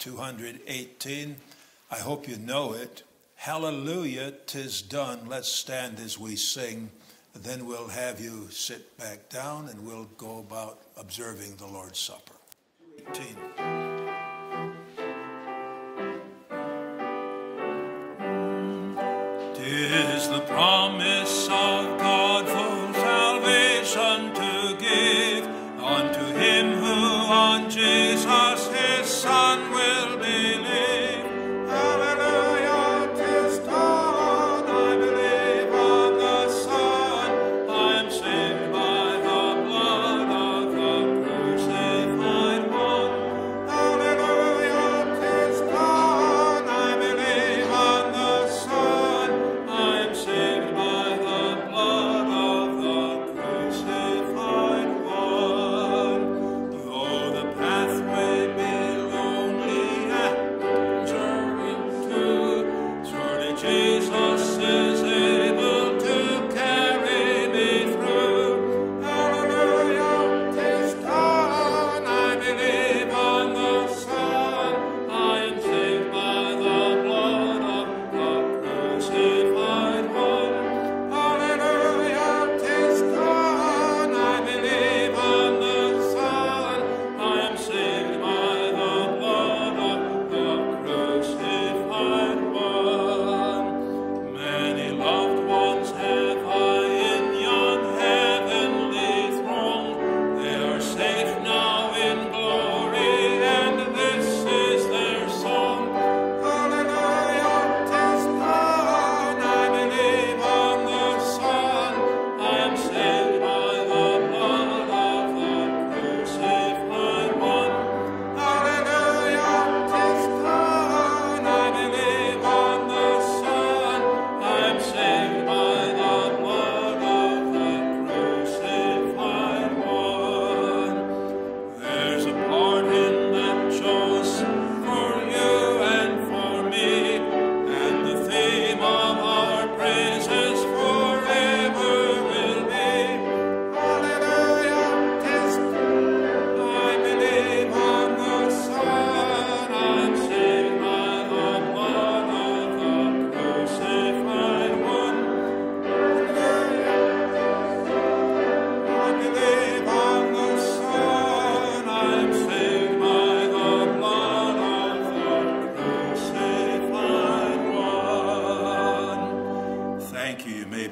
218. I hope you know it. Hallelujah, tis done. Let's stand as we sing. Then we'll have you sit back down and we'll go about observing the Lord's Supper. 18. Tis the promise of God for salvation to give unto him who on Jesus his Son.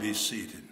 be seated.